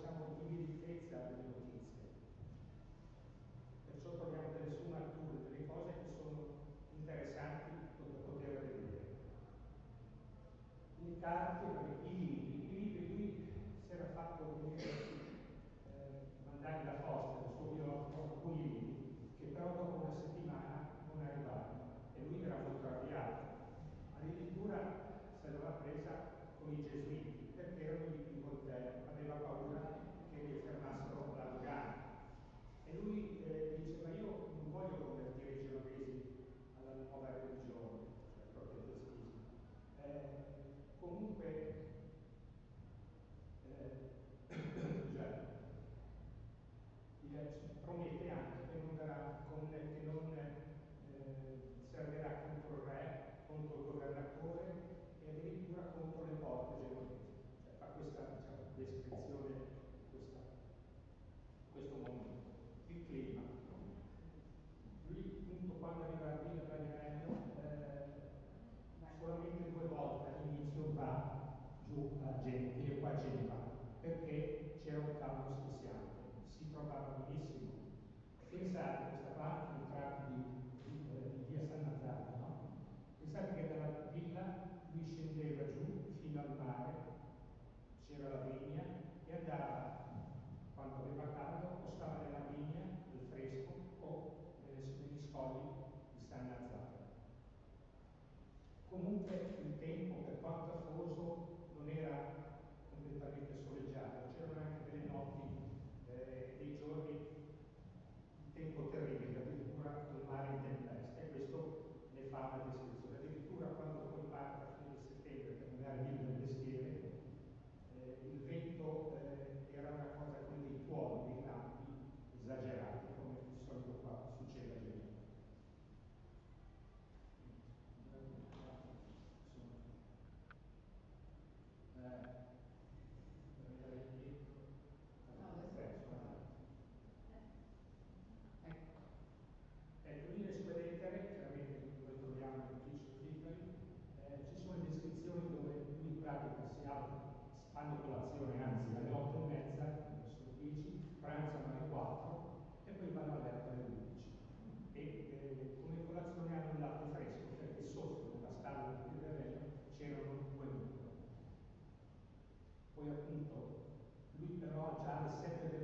siamo privi di delle notizie. Perciò troviamo delle sfumature, delle cose che sono interessanti da poter vedere. Le carte, capito, lui però già alle 7 del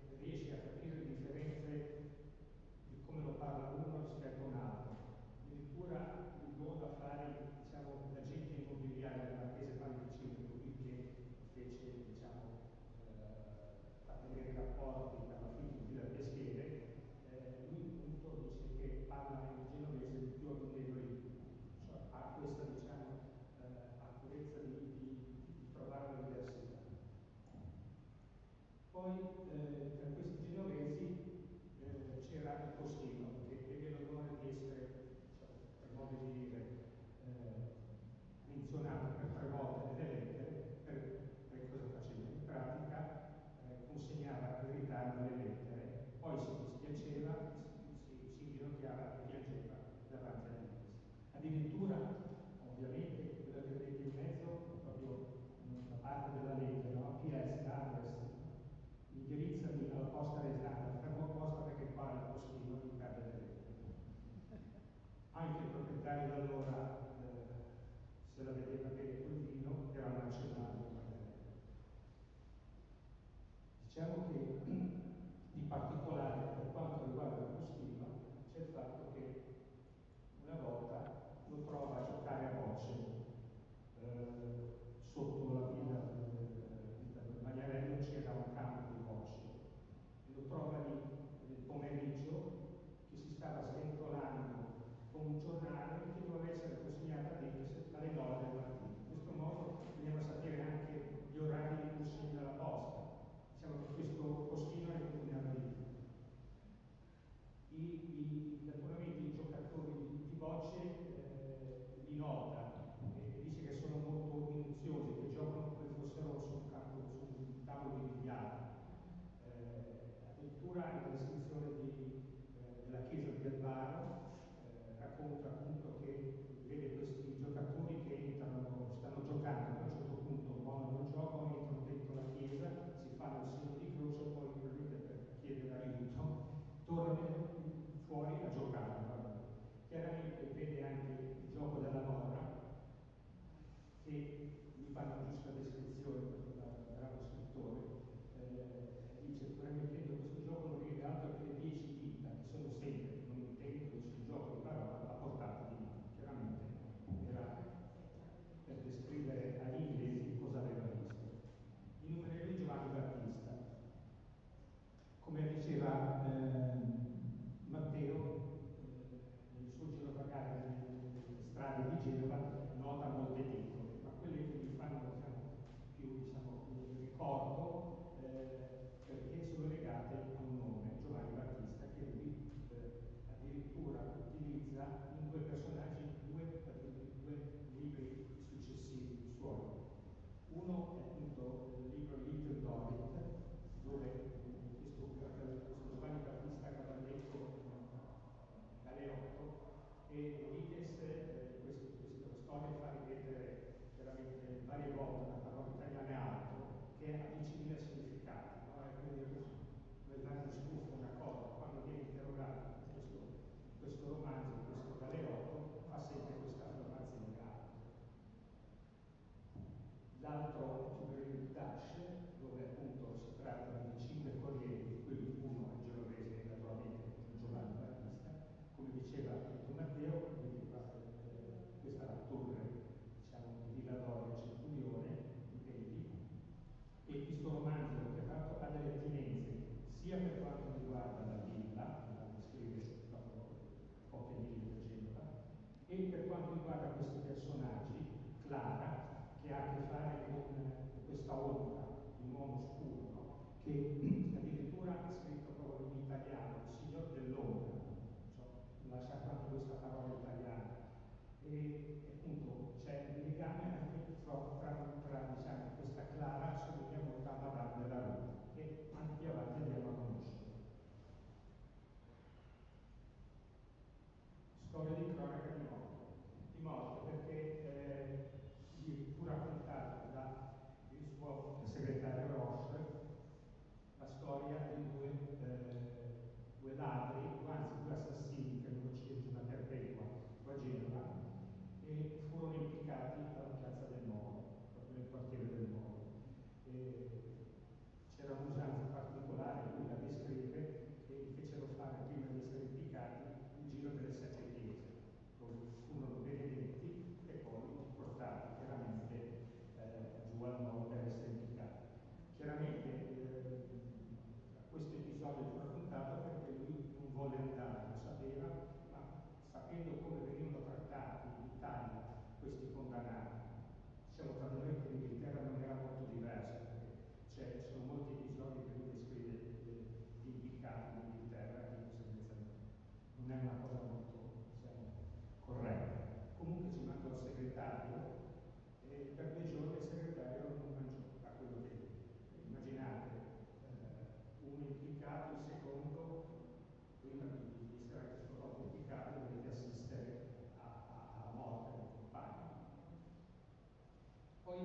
Amen.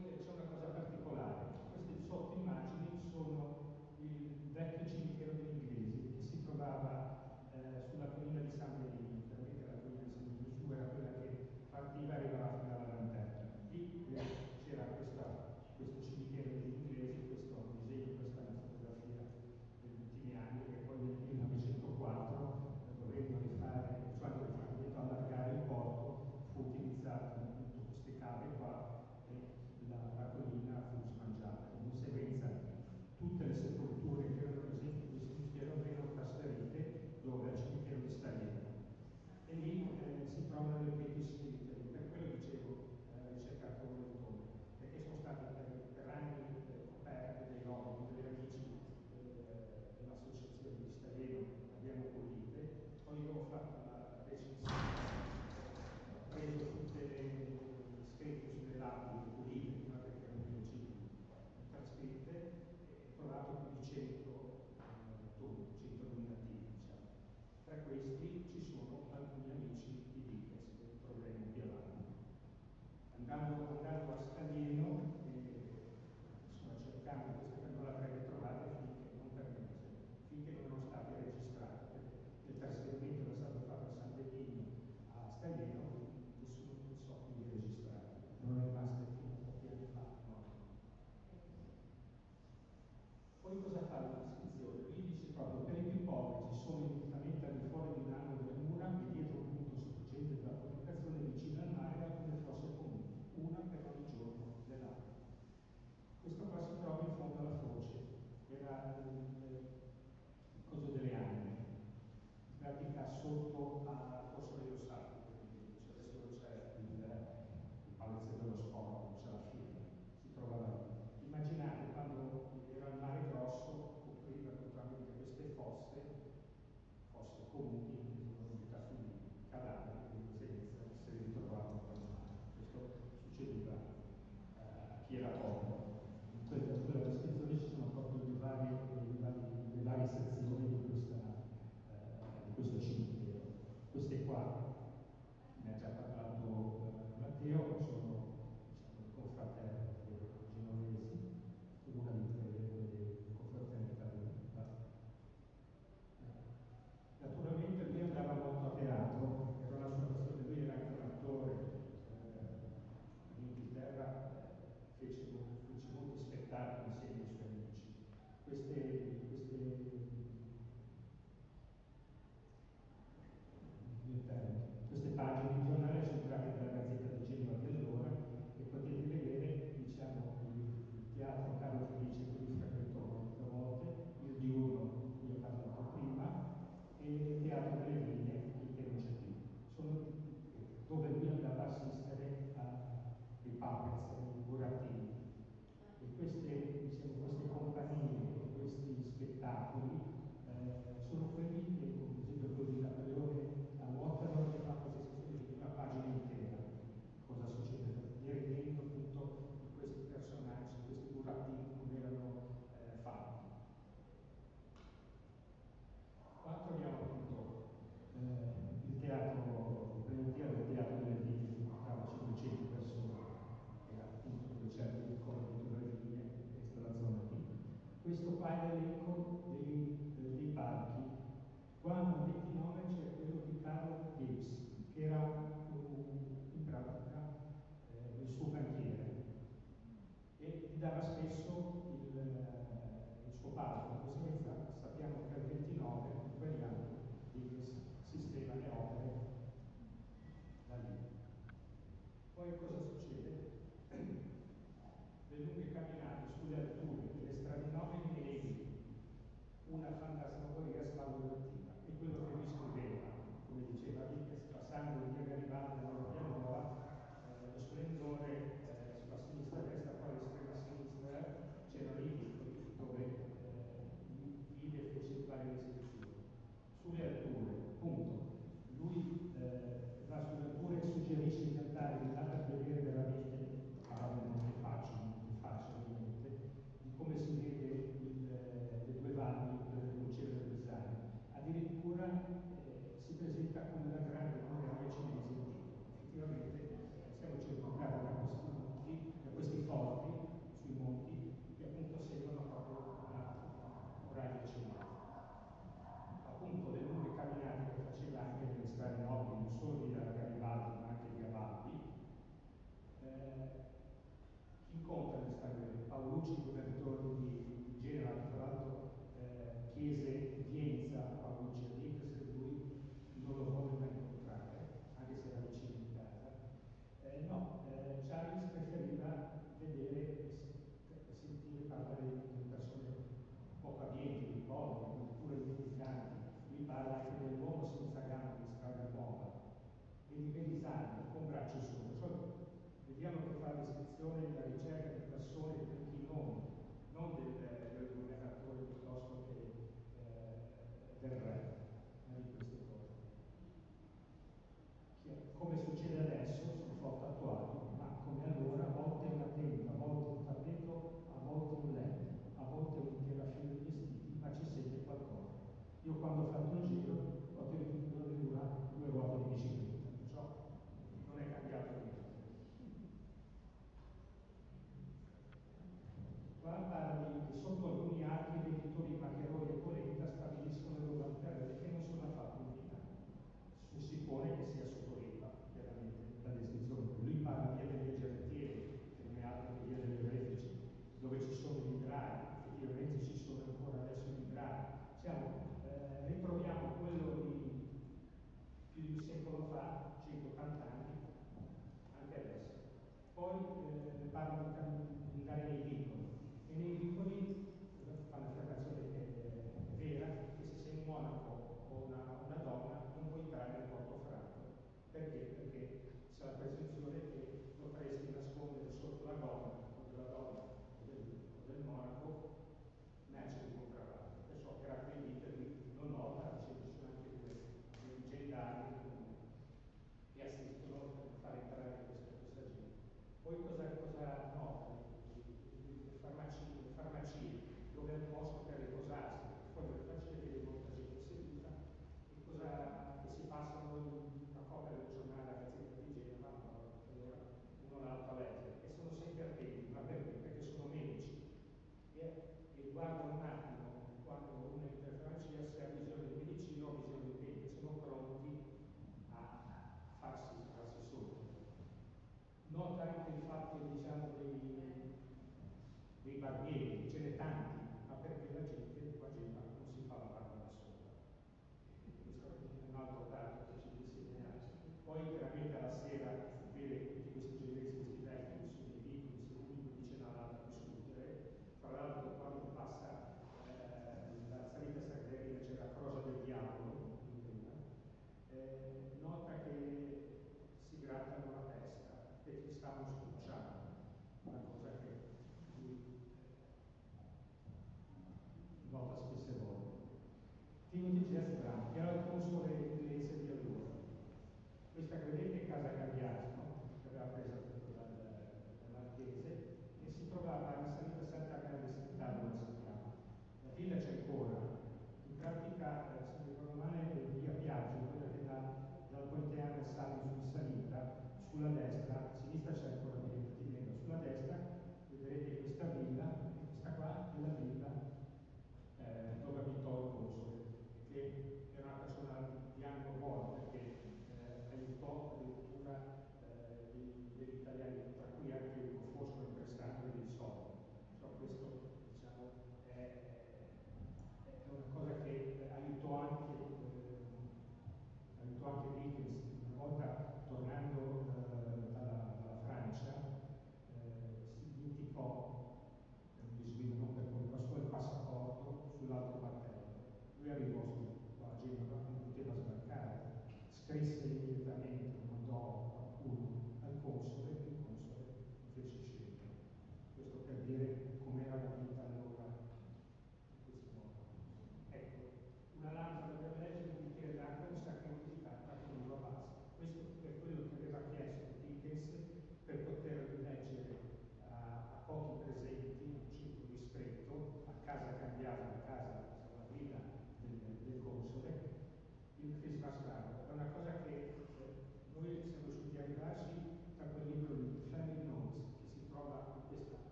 going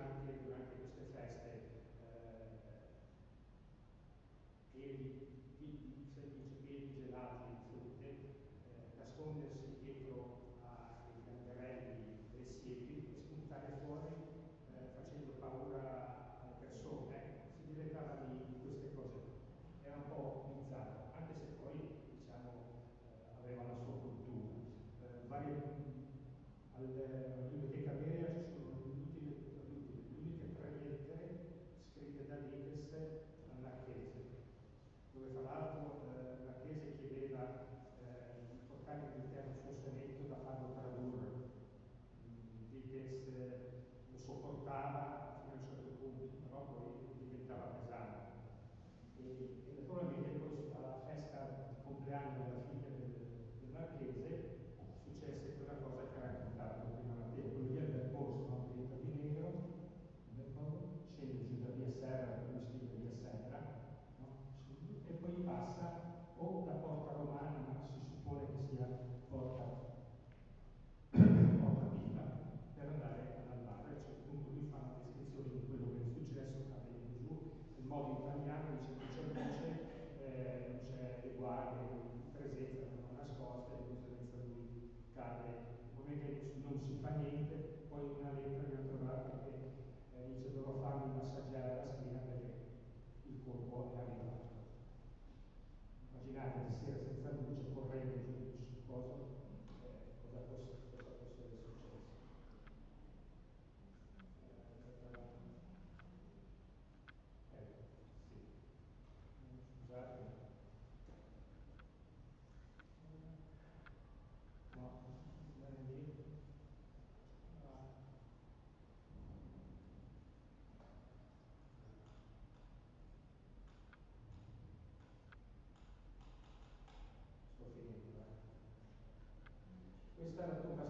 economically, geographically, Questa è la scagliente